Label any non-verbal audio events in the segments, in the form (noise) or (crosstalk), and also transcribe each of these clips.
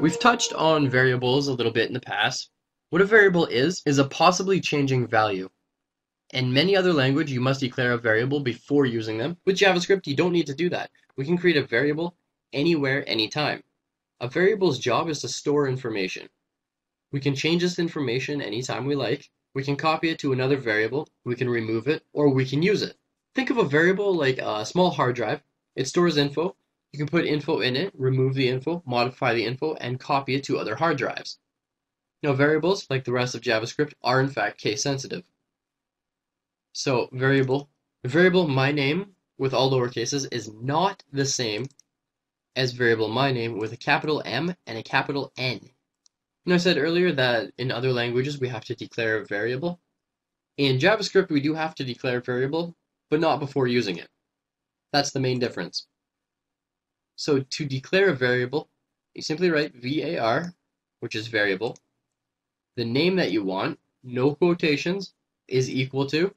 We've touched on variables a little bit in the past. What a variable is, is a possibly changing value. In many other language, you must declare a variable before using them. With JavaScript, you don't need to do that. We can create a variable anywhere, anytime. A variable's job is to store information. We can change this information anytime we like. We can copy it to another variable, we can remove it, or we can use it. Think of a variable like a small hard drive. It stores info. You can put info in it, remove the info, modify the info, and copy it to other hard drives. Now variables, like the rest of JavaScript, are in fact case sensitive. So variable, variable my name with all lower cases is not the same as variable my name with a capital M and a capital N. And I said earlier that in other languages we have to declare a variable. In JavaScript we do have to declare a variable, but not before using it. That's the main difference. So to declare a variable, you simply write var, which is variable. The name that you want, no quotations, is equal to,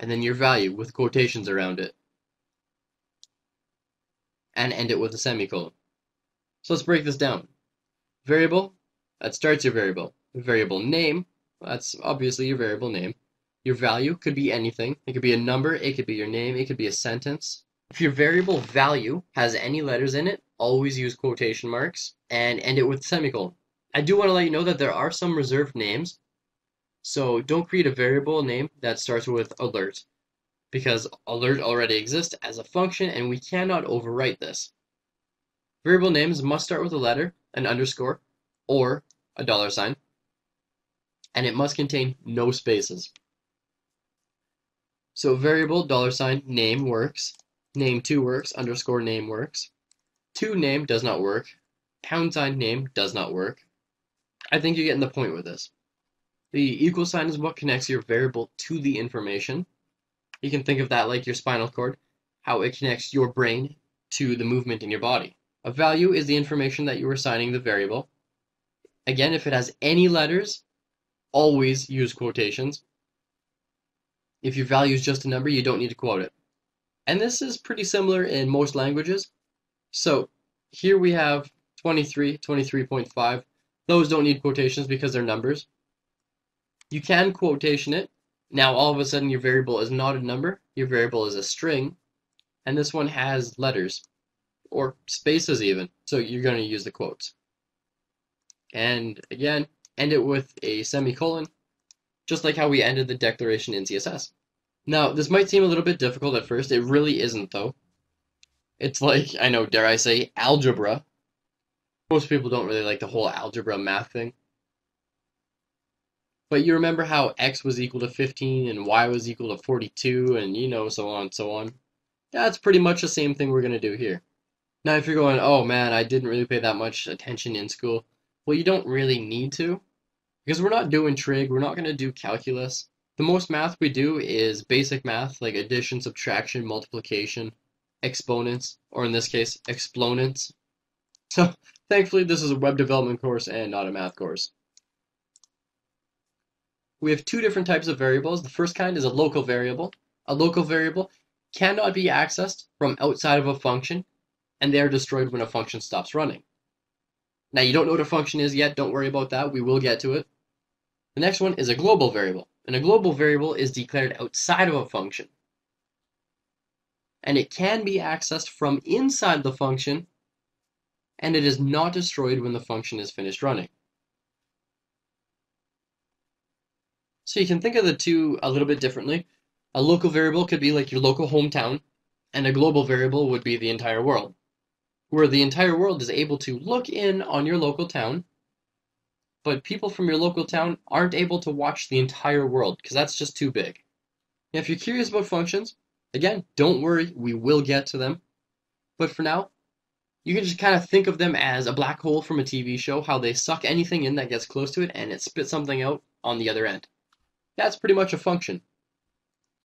and then your value with quotations around it and end it with a semicolon. So let's break this down. Variable, that starts your variable. Variable name, that's obviously your variable name. Your value could be anything. It could be a number, it could be your name, it could be a sentence. If your variable value has any letters in it, always use quotation marks and end it with semicolon. I do want to let you know that there are some reserved names. So don't create a variable name that starts with alert because alert already exists as a function and we cannot overwrite this. Variable names must start with a letter, an underscore, or a dollar sign, and it must contain no spaces. So variable dollar sign name works, name 2 works, underscore name works, Two name does not work, pound sign name does not work. I think you're getting the point with this. The equal sign is what connects your variable to the information, you can think of that like your spinal cord, how it connects your brain to the movement in your body. A value is the information that you're assigning the variable. Again, if it has any letters, always use quotations. If your value is just a number, you don't need to quote it. And this is pretty similar in most languages. So here we have 23, 23.5. Those don't need quotations because they're numbers. You can quotation it now all of a sudden your variable is not a number, your variable is a string, and this one has letters, or spaces even, so you're going to use the quotes. And again, end it with a semicolon, just like how we ended the declaration in CSS. Now, this might seem a little bit difficult at first, it really isn't though. It's like, I know, dare I say, algebra. Most people don't really like the whole algebra math thing. But you remember how x was equal to 15 and y was equal to 42 and you know so on and so on. That's pretty much the same thing we're going to do here. Now if you're going, oh man, I didn't really pay that much attention in school. Well, you don't really need to. Because we're not doing trig, we're not going to do calculus. The most math we do is basic math like addition, subtraction, multiplication, exponents, or in this case, exponents. (laughs) So thankfully this is a web development course and not a math course we have two different types of variables. The first kind is a local variable. A local variable cannot be accessed from outside of a function, and they are destroyed when a function stops running. Now, you don't know what a function is yet. Don't worry about that. We will get to it. The next one is a global variable. And a global variable is declared outside of a function. And it can be accessed from inside the function, and it is not destroyed when the function is finished running. So you can think of the two a little bit differently. A local variable could be like your local hometown, and a global variable would be the entire world, where the entire world is able to look in on your local town, but people from your local town aren't able to watch the entire world because that's just too big. Now, if you're curious about functions, again, don't worry, we will get to them. But for now, you can just kind of think of them as a black hole from a TV show, how they suck anything in that gets close to it and it spits something out on the other end. That's pretty much a function.